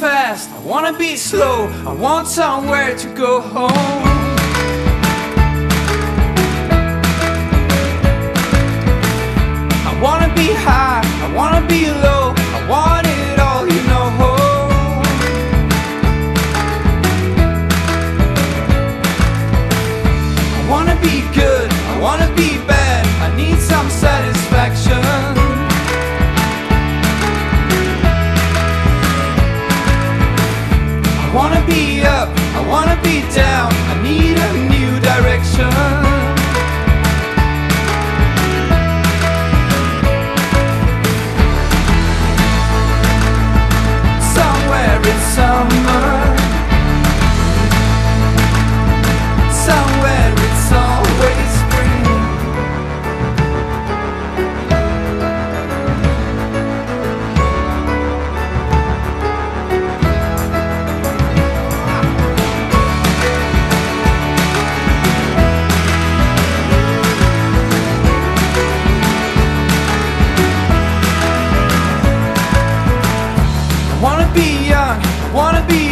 fast, I wanna be slow, I want somewhere to go home. I wanna be high, I wanna be low. wanna be up, I wanna be down. be young, wanna be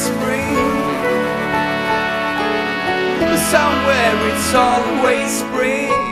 spring. Somewhere it's always spring.